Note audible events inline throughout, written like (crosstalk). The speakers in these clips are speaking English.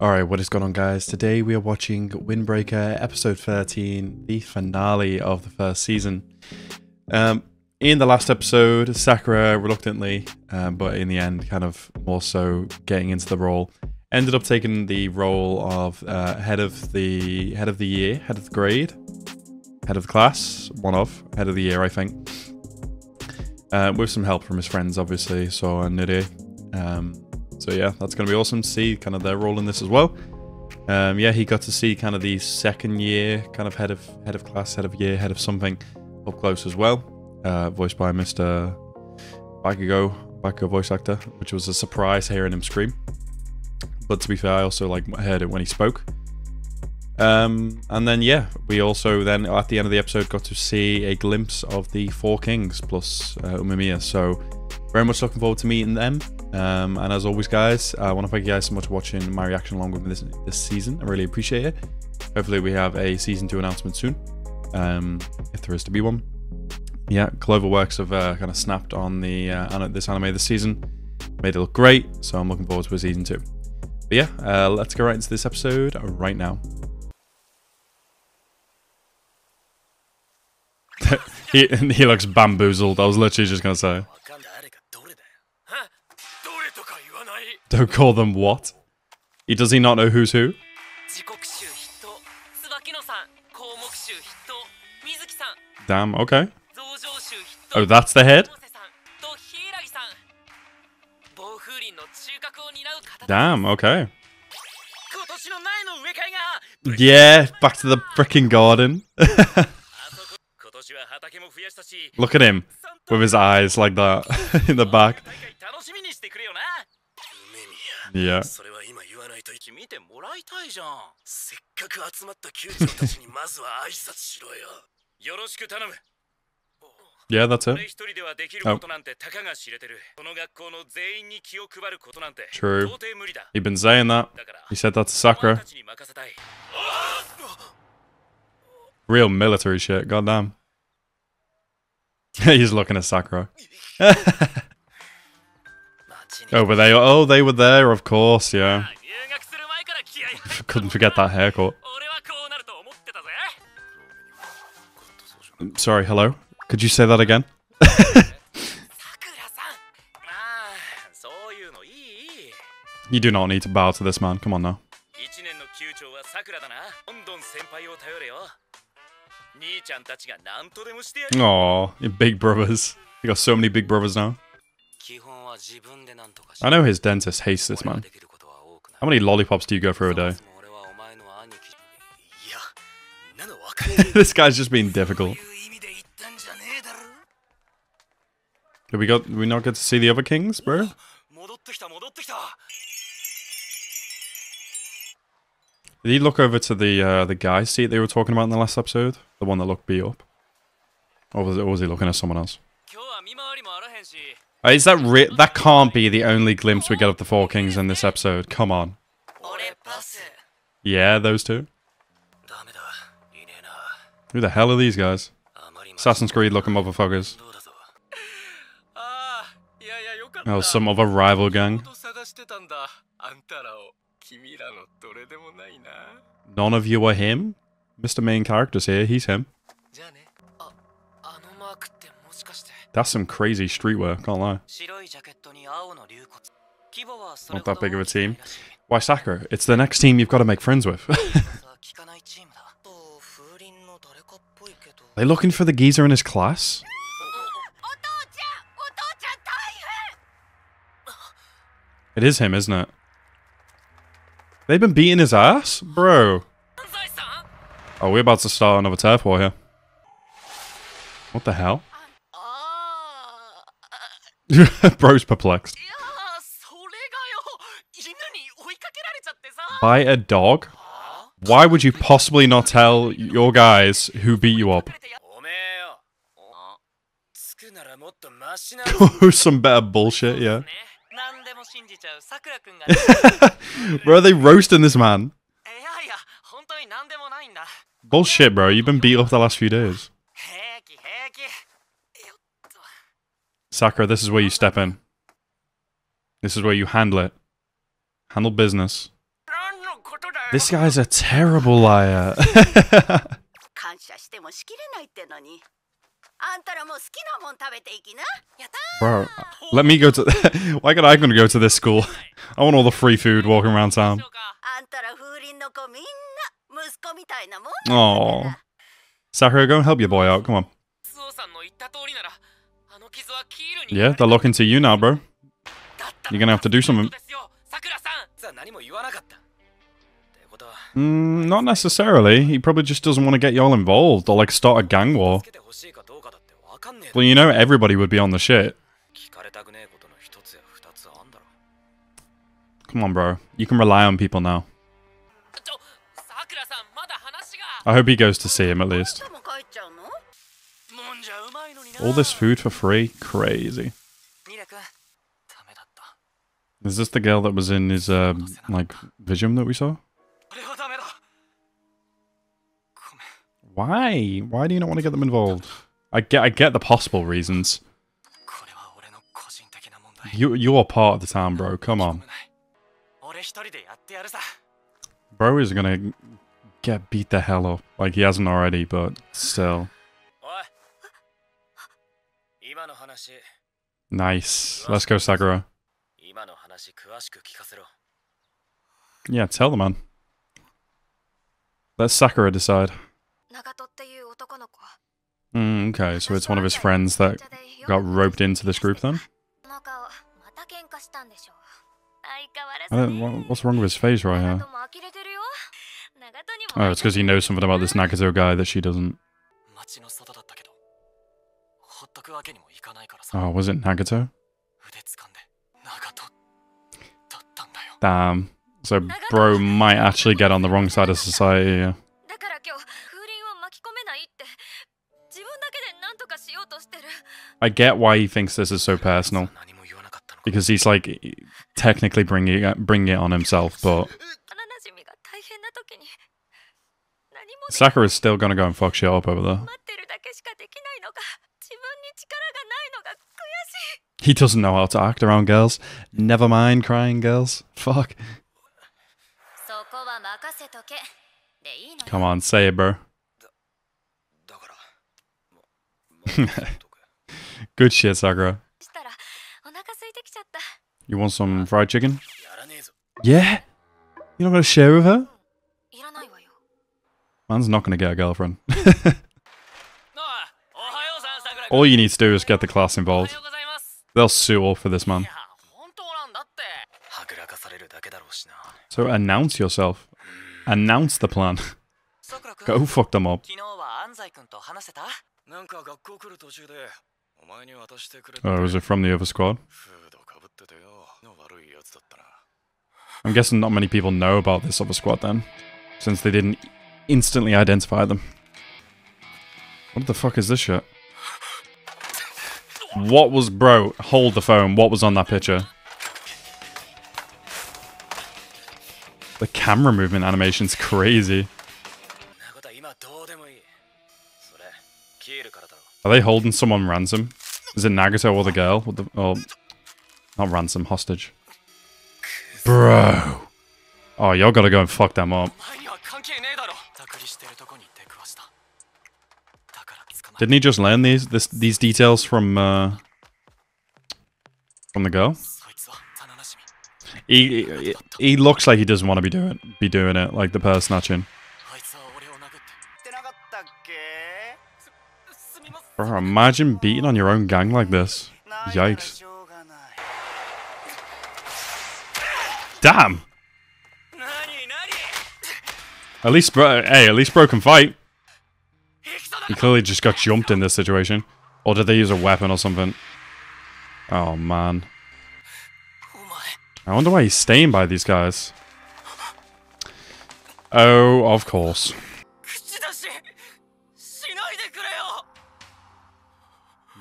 Alright, what is going on guys? Today we are watching Windbreaker episode 13, the finale of the first season. Um, in the last episode, Sakura reluctantly, um, but in the end kind of more so getting into the role, ended up taking the role of uh, head of the head of the year, head of the grade, head of the class, one of, head of the year I think. Uh, with some help from his friends obviously, Suo and Nirei. Um, so yeah, that's going to be awesome to see kind of their role in this as well. Um, yeah, he got to see kind of the second year kind of head of head of class, head of year, head of something up close as well, uh, voiced by Mr. Bakugo, Bakugo voice actor, which was a surprise hearing him scream. But to be fair, I also like heard it when he spoke. Um, and then yeah, we also then at the end of the episode got to see a glimpse of the four kings plus uh, Umemiya. So very much looking forward to meeting them. Um, and as always, guys, I want to thank you guys so much for watching my reaction along with this this season. I really appreciate it. Hopefully, we have a season two announcement soon, um, if there is to be one. Yeah, Cloverworks have uh, kind of snapped on the uh, this anime this season, made it look great. So I'm looking forward to a season two. But yeah, uh, let's go right into this episode right now. (laughs) he he looks bamboozled. I was literally just gonna say. Don't call them what? He does he not know who's who? Damn, okay. Oh, that's the head? Damn, okay. Yeah, back to the freaking garden. (laughs) Look at him with his eyes like that (laughs) in the back. (laughs) Yeah. それは今言わないと見てもらいたいじゃん。せっかく集まった球児たちにまずは挨拶しろよ。よろしく頼む。Yeah, that's it. Oh. True. He'd been saying that. He said that to Sakura. Real military shit, goddamn. (laughs) He's looking at Sakura. (laughs) Oh, but they oh they were there, of course, yeah. Couldn't forget that haircut. Sorry, hello? Could you say that again? (laughs) you do not need to bow to this man, come on now. Aw, big brothers. You got so many big brothers now. I know his dentist hates this man. How many lollipops do you go through a day? (laughs) this guy's just being difficult. Did we got we not get to see the other kings, bro? Did he look over to the uh, the guy seat they were talking about in the last episode? The one that looked beat up? Or was, it, or was he looking at someone else? Uh, is that re that can't be the only glimpse we get of the Four Kings in this episode? Come on. Yeah, those two. Who the hell are these guys? Assassin's Creed looking motherfuckers. Oh, some other rival gang. None of you are him? Mr. Main Character's here, he's him. That's some crazy streetwear, can't lie. Not that big of a team. Why Sakura? It's the next team you've got to make friends with. (laughs) they looking for the geezer in his class? It is him, isn't it? They've been beating his ass? Bro. Oh, we're about to start another turf war here. What the hell? (laughs) Bro's perplexed. (laughs) By a dog? Why would you possibly not tell your guys who beat you up? (laughs) Some better bullshit, yeah. bro, are they roasting this man? Bullshit, bro. You've been beat up the last few days. Sakura, this is where you step in. This is where you handle it. Handle business. This guy's a terrible liar. (laughs) Bro, let me go to. (laughs) Why could I gonna go to this school? I want all the free food walking around town. Oh, Sakura, go and help your boy out. Come on. Yeah, they're looking to you now, bro. You're gonna have to do something. Mm, not necessarily. He probably just doesn't want to get y'all involved or like start a gang war. Well, you know everybody would be on the shit. Come on, bro. You can rely on people now. I hope he goes to see him at least. All this food for free? Crazy. Is this the girl that was in his, uh, like, vision that we saw? Why? Why do you not want to get them involved? I get, I get the possible reasons. You, you're part of the town, bro. Come on. Bro is gonna get beat the hell up. Like, he hasn't already, but still. Nice. Let's go, Sakura. Yeah, tell the man. Let Sakura decide. Mm, okay, so it's one of his friends that got roped into this group then? what's wrong with his face right here? Oh, it's because he knows something about this Nagato guy that she doesn't. Oh, was it Nagato? Damn. So bro might actually get on the wrong side of society. Yeah. I get why he thinks this is so personal. Because he's like technically bringing bringing it on himself, but (laughs) Sakura's still gonna go and fuck shit up over there. (laughs) He doesn't know how to act around girls. Never mind crying girls. Fuck. Come on, say it, bro. (laughs) Good shit, Sakura. You want some fried chicken? Yeah? You're not gonna share with her? Man's not gonna get a girlfriend. (laughs) (laughs) All you need to do is get the class involved. They'll sue all for this, man. So announce yourself. Announce the plan. (laughs) Go fuck them up. Oh, is it from the other squad? I'm guessing not many people know about this other squad then, since they didn't instantly identify them. What the fuck is this shit? What was, bro, hold the phone. What was on that picture? The camera movement animation's crazy. Are they holding someone ransom? Is it Nagato or the girl? Or, the, Oh, not ransom, hostage. Bro. Oh, y'all gotta go and fuck them up. Didn't he just learn these this, these details from uh, from the girl? He, he, he looks like he doesn't want to be doing be doing it, like the purse snatching. Bro, imagine beating on your own gang like this. Yikes. Damn! At least, bro, hey, at least broken fight. He clearly just got jumped in this situation. Or did they use a weapon or something? Oh, man. I wonder why he's staying by these guys. Oh, of course.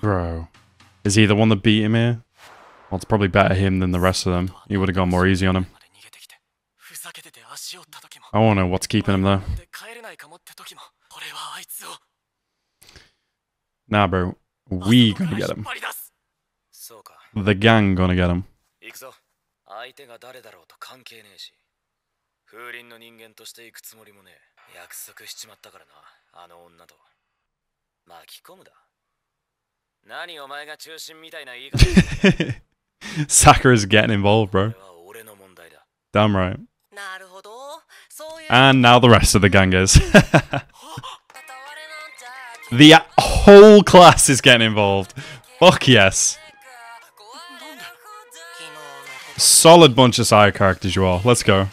Bro. Is he the one that beat him here? Well, it's probably better him than the rest of them. He would have gone more easy on him. I don't know what's keeping him there. Nah, bro. We あそこ gonna から get 引 him. っ張り出すそうか The gang gonna get him. 行くぞ相手が誰だろうと関係ねえし 風鈴の人間として行くつもりもねえ約束しちまったからなあの女と巻き込むだ何お前が中心みたいな言い方 (laughs) Sakura's getting involved, これ bro. は俺の問題だ Damn right. なるほどそういう And now the rest of the gang is. (laughs) the whole class is getting involved. Fuck yes. Solid bunch of side characters you all. Let's go.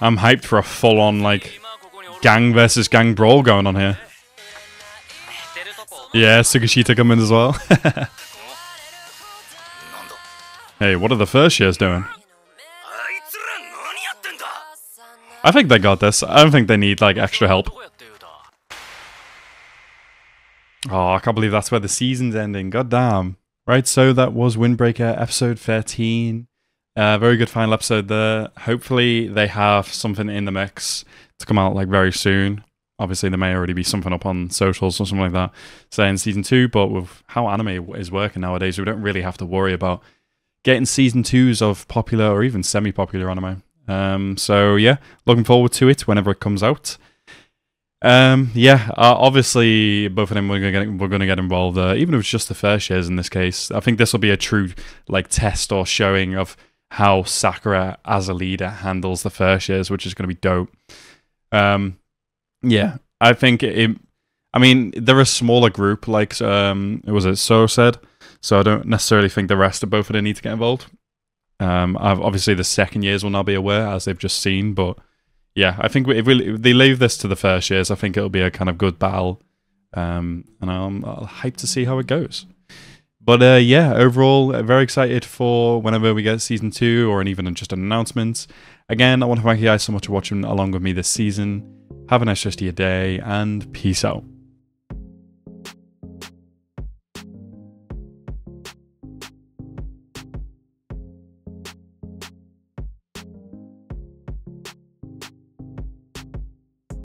I'm hyped for a full-on, like, gang versus gang brawl going on here. Yeah, Sugishita come in as well. (laughs) hey, what are the first years doing? I think they got this. I don't think they need, like, extra help. Oh, I can't believe that's where the season's ending. God damn. Right, so that was Windbreaker episode 13. Uh, very good final episode there. Hopefully, they have something in the mix to come out like very soon. Obviously, there may already be something up on socials or something like that saying season two, but with how anime is working nowadays, we don't really have to worry about getting season twos of popular or even semi popular anime. Um, so, yeah, looking forward to it whenever it comes out. Um, yeah, uh, obviously Bofurin we're gonna get gonna get involved. Uh, even if it's just the first years in this case, I think this will be a true like test or showing of how Sakura as a leader handles the first years, which is gonna be dope. Um, yeah, I think it. I mean, they're a smaller group, like um, was it Suo said, so I don't necessarily think the rest of Bofurin need to get involved. Um, I've, obviously the second years will not be aware as they've just seen, but yeah, I think if, we, if they leave this to the first years, I think it'll be a kind of good battle, um, and I'm, I'm hyped to see how it goes. But uh, yeah, overall, uh, very excited for whenever we get season two or an, even just an announcement. Again, I want to thank you guys so much for watching along with me this season. Have a nice rest of your day, and peace out.